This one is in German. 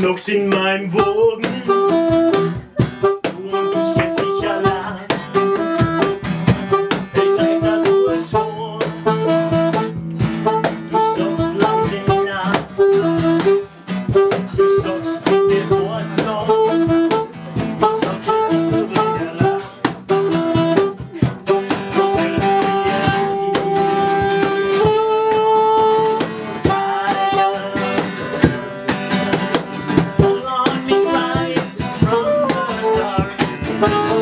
noch in meinem Wogen. But